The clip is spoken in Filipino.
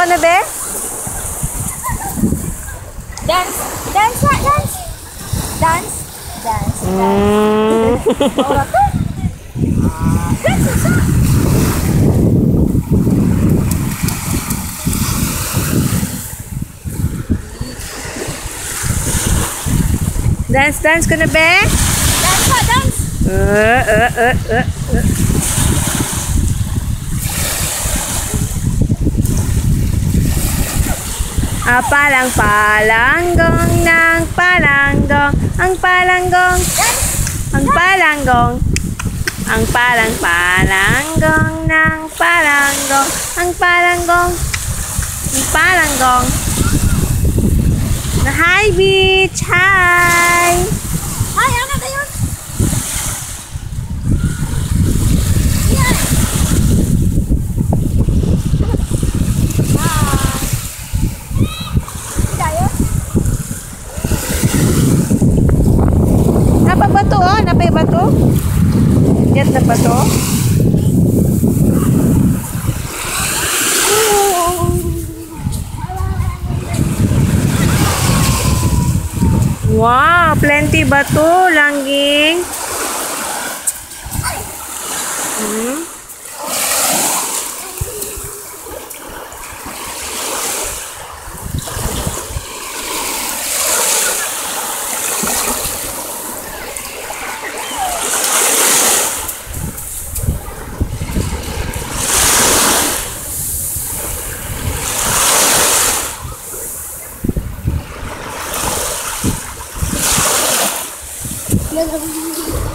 Dance, dance, dance, dance, dance. Dance dance dance Dance, dance, gonna be. Dance, dance. Uh, uh, uh, uh, uh. Ah, palang palanggong ng palanggong ang palanggong ang palanggong ang palang palanggong ng palanggong ang palanggong ang palanggong. Na hi beach. Hi ba to? Wow, plenty bato, langging. Merhaba.